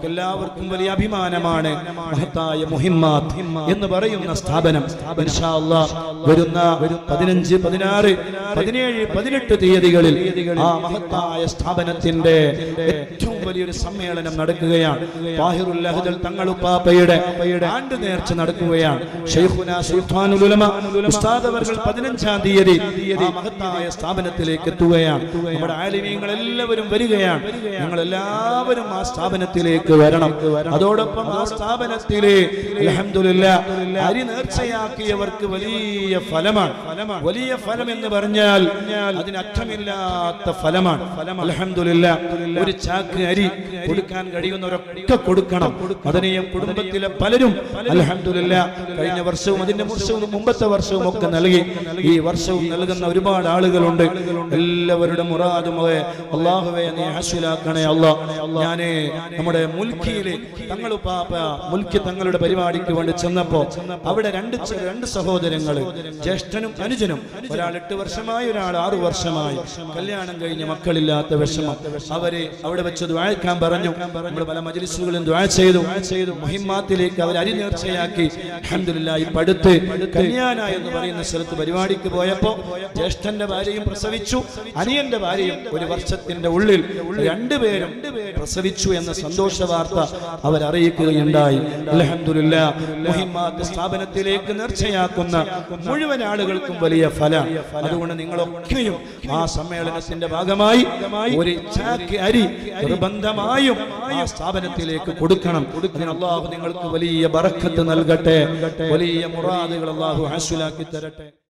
എല്ലാവർക്കും വലിയ അഭിമാനമാണ്. മഹത്തായ മുഹിമ്മാത്ത് എന്ന് പറയുന്ന സ്ഥാപനം. വരുന്ന പതിനഞ്ച് പതിനാറ് പതിനേഴ് പതിനെട്ട് തീയതികളിൽ ആ മഹത്തായ സ്ഥാപനത്തിന്റെ ഏറ്റവും വലിയൊരു സമ്മേളനം നടക്കുകയാണ്. താഹിറുൽ അഹ്ദൽ തങ്ങളുപ്പാപ്പയുടെ ആണ്ട് നേർച്ച നടക്കുകയാണ്. ഉലമ പതിനഞ്ചാം തീയതി മഹത്തായ സ്ഥാപനത്തിലേക്ക് എത്തുകയാണ്. നമ്മുടെ ആലിമീങ്ങൾ എല്ലാവരും വരികയാണ്. ഞങ്ങൾ എല്ലാവരും ആ സ്ഥാപനത്തിലേക്ക് വരണം. അതോടൊപ്പം ആ സ്ഥാപനത്തിലെ അൽഹംദുലില്ലാ അരി നേർച്ചയാക്കിയവർക്ക് വലിയ ഫലമാണ്. വലിയ ഫലം എന്ന് പറഞ്ഞാൽ അതിന് അർത്ഥമില്ലാത്ത ഫലമാണ്. അൽഹംദുലില്ലാ ഒരു ചാക്ക് അരി കൊടുക്കാൻ കഴിയുന്നവരൊക്കെ കൊടുക്കണം. അതിനെ കുടുംബത്തിലെ പലരും അൽഹംദുലില്ലാ കഴിഞ്ഞ വർഷവും അതിന്റെ വർഷവും മുമ്പത്തെ വർഷവും ഒക്കെ നൽകി. ഈ വർഷവും നൽകുന്ന ഒരുപാട് ആളുകളുണ്ട്. എല്ലാവരുടെ മുറാദുമേ അള്ളാഹുവെ നീ ഹാസിലാക്കണേ അള്ളാഹ്. ഞാൻ നമ്മുടെ മുൽക്കിയിലെ തങ്ങൾ മുൽക്കി തങ്ങളുടെ പരിപാടിക്ക് വേണ്ടി ചെന്നപ്പോ അവിടെ രണ്ട് രണ്ട് സഹോദരങ്ങൾ ജ്യേഷ്ഠനും അനുജനും. ഒരാൾ എട്ട് വർഷമായി ഒരാൾ ആറു വർഷമായി. കല്യാണം കഴിഞ്ഞ മക്കളില്ലാത്ത വിഷമം. അവരെ അവിടെ വെച്ച് ദ്വാഴക്കാൻ പറഞ്ഞു. നമ്മൾ പല മജലിസുകളും ദ്വാഴ ചെയ്തു. ചെയ്തു മുഹിമാത്തിലേക്ക് അവർ അരി നേർച്ചയാക്കി. പടുത്ത് കല്യാണ എന്ന് പറയുന്ന സ്ഥലത്ത് പരിപാടിക്ക് പോയപ്പോ ജ്യേഷ്ഠന്റെ ഭാര്യയും പ്രസവിച്ചു. അനിയന്റെ ഭാര്യയും ഒരു വർഷത്തിന്റെ ഉള്ളിൽ രണ്ടുപേരും പ്രസവിച്ചു എന്ന സന്തോഷ വാർത്ത അവരറിയിക്കുകയുണ്ടായി. മുഹിമാത്ത് സ്ഥാപനത്തിലേക്ക് നേർച്ചയാക്കുന്ന മുഴുവൻ ആളുകൾക്കും വലിയ ഫല. അതുകൊണ്ട് നിങ്ങളൊക്കെയും ആ സമ്മേളനത്തിന്റെ ഭാഗമായി ഒരു അരി നിർബന്ധമായും ആ സ്ഥാപനത്തിലേക്ക് കൊടുക്കണം. അതിന് അള്ളാഹു നിങ്ങൾക്ക് വലിയ ബറക്കത്ത് നൽകട്ടെ. വലിയ മുറാദുകൾ അള്ളാഹു ഹാസുലാക്കി തരട്ടെ.